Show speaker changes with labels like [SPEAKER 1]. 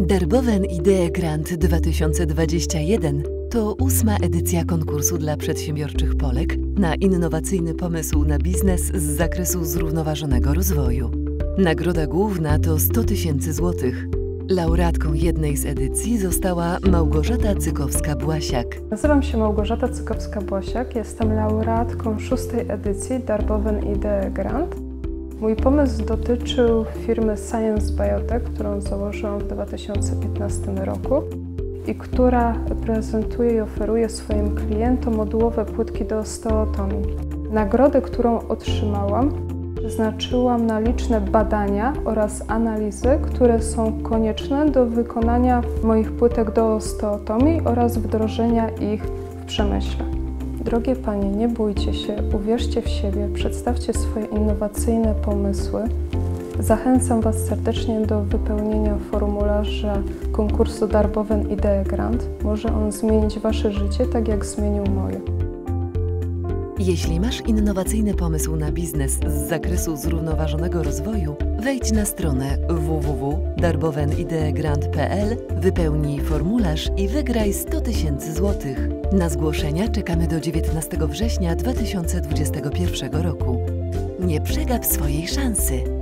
[SPEAKER 1] Darboven Idee Grant 2021 to ósma edycja konkursu dla przedsiębiorczych Polek na innowacyjny pomysł na biznes z zakresu zrównoważonego rozwoju. Nagroda główna to 100 tysięcy złotych. Laureatką jednej z edycji została Małgorzata Cykowska-Błasiak.
[SPEAKER 2] Nazywam się Małgorzata Cykowska-Błasiak, jestem laureatką szóstej edycji Darboven Idee Grant. Mój pomysł dotyczył firmy Science Biotech, którą założyłam w 2015 roku i która prezentuje i oferuje swoim klientom modułowe płytki do osteotomii. Nagrodę, którą otrzymałam, przeznaczyłam na liczne badania oraz analizy, które są konieczne do wykonania moich płytek do osteotomii oraz wdrożenia ich w przemyśle. Drogie Panie, nie bójcie się, uwierzcie w siebie, przedstawcie swoje innowacyjne pomysły. Zachęcam Was serdecznie do wypełnienia formularza konkursu Darboven Idee Grant. Może on zmienić Wasze życie tak, jak zmienił moje.
[SPEAKER 1] Jeśli masz innowacyjny pomysł na biznes z zakresu zrównoważonego rozwoju, wejdź na stronę www.darbowenideegrant.pl, wypełnij formularz i wygraj 100 tysięcy złotych. Na zgłoszenia czekamy do 19 września 2021 roku. Nie przegap swojej szansy.